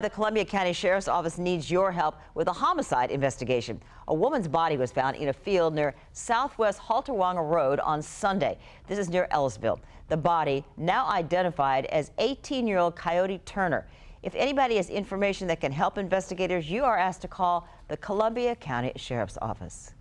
The Columbia County Sheriff's Office needs your help with a homicide investigation. A woman's body was found in a field near Southwest Halterwanger Road on Sunday. This is near Ellisville. The body, now identified as 18-year-old Coyoete Turner. If anybody has information that can help investigators, you are asked to call the Columbia County Sheriff's Office.